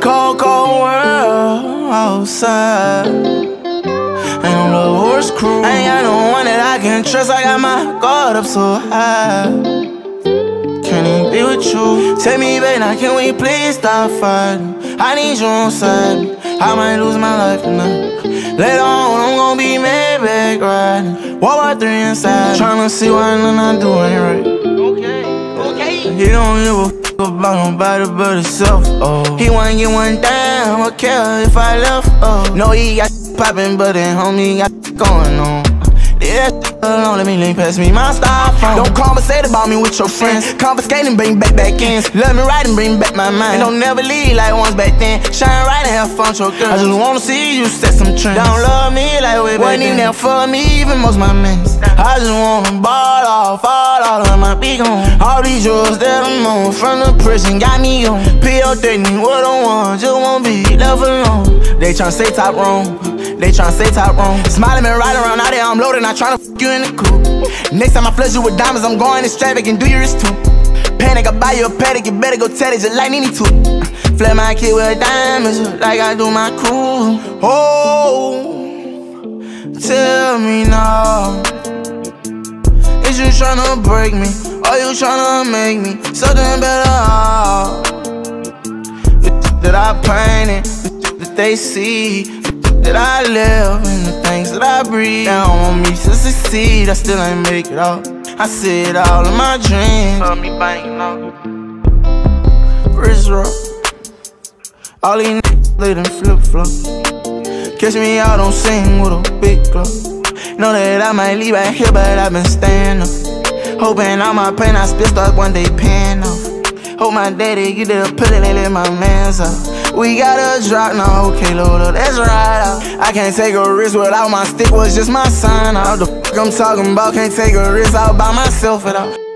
Cold, cold world outside. Ain't no little horse crew. I ain't got no one that I can trust. I got my guard up so high. Can't even be with you. Tell me, babe, now can we please stop fighting? I need you on side. I might lose my life tonight. Later on, I'm gonna be mad back riding. Walk by three inside. Tryna see why I'm not doing right. Okay, okay. He don't give a about nobody but himself. Oh, he wanna get one down. What care if I left? Oh, no, he got poppin', but then homie got going on. Yeah, alone, let me link past me my styrofoam. Don't conversate about me with your friends. Confiscate and bring back back ends. Let me ride and bring back my mind. And don't never leave like once back then. Shine right and have fun, your girl. I just wanna see you set some trends. Don't love me like way back Wasn't even there for me, even most my mans. I just wanna ball off, fall all of my big on. All these drugs that I'm on from the prison got me on. PO me what I want, just won't be left alone. They tryna say top wrong. They tryna say top wrong. Smiling and riding around out there, I'm loaded, not tryna fuck you in the coupe. Next time I flush you with diamonds, I'm going and do yours too. Panic, I buy you a paddock, you better go tell it just like Nene too. Flip my kid with diamonds, like I do my crew. Oh, tell me now. Is you tryna break me? Or you tryna make me something better? That I painted, that they see that I live and the things that I breathe. They don't want me to succeed, I still ain't make it out. I see it all in my dreams. Love me banging out. Wrist rock. All these niggas let them flip flop. Catch me out on sing with a big club. Know that I might leave out here, but I've been staying up. Hoping all my pain I spit start one day paying off. Hope my daddy get it a pull it and let my mans up. We got a drop now, okay, load up, oh, let's ride out. I can't take a risk without my stick, was just my sign out. The fuck I'm talking about, can't take a risk out by myself at all.